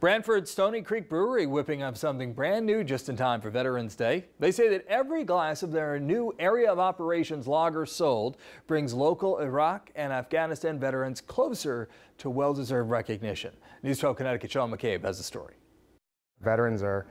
Branford Stony Creek Brewery whipping up something brand new just in time for Veterans Day. They say that every glass of their new area of operations lager sold brings local Iraq and Afghanistan veterans closer to well-deserved recognition. News 12 Connecticut Sean McCabe has the story. Veterans are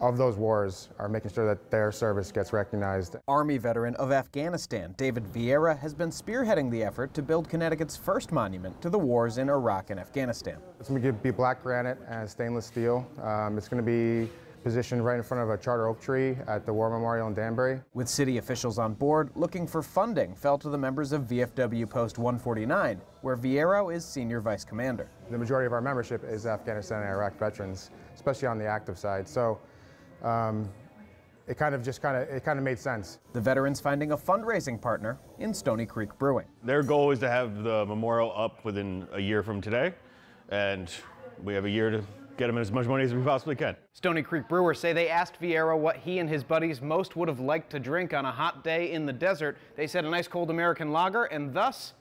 of those wars are making sure that their service gets recognized. Army veteran of Afghanistan, David Vieira, has been spearheading the effort to build Connecticut's first monument to the wars in Iraq and Afghanistan. It's going to be black granite and stainless steel. Um, it's going to be positioned right in front of a charter oak tree at the War Memorial in Danbury. With city officials on board, looking for funding fell to the members of VFW Post 149, where Vieira is senior vice commander. The majority of our membership is Afghanistan and Iraq veterans, especially on the active side. So um, it kind of just kind of it kind of made sense. The veterans finding a fundraising partner in Stony Creek Brewing. Their goal is to have the memorial up within a year from today, and we have a year to get them as much money as we possibly can. Stony Creek Brewers say they asked Vieira what he and his buddies most would have liked to drink on a hot day in the desert. They said a nice cold American lager, and thus,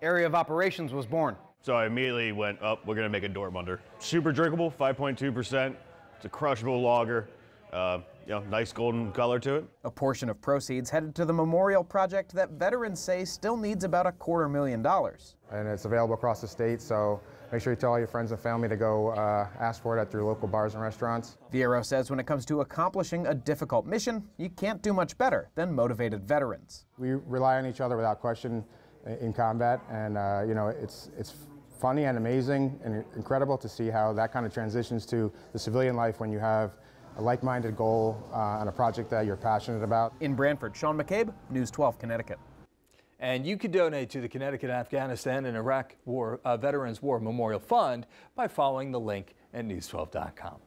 area of operations was born. So I immediately went up, oh, we're gonna make a Dortmunder. Super drinkable, 5.2%. It's a crushable lager. Uh, you know, nice golden color to it. A portion of proceeds headed to the memorial project that veterans say still needs about a quarter million dollars. And it's available across the state, so make sure you tell all your friends and family to go uh, ask for it at your local bars and restaurants. Vieira says when it comes to accomplishing a difficult mission, you can't do much better than motivated veterans. We rely on each other without question in combat, and uh, you know, it's, it's funny and amazing and incredible to see how that kind of transitions to the civilian life when you have a like-minded goal uh, on a project that you're passionate about. In Branford, Sean McCabe, News 12 Connecticut. And you can donate to the Connecticut Afghanistan and Iraq War uh, Veterans War Memorial Fund by following the link at news12.com.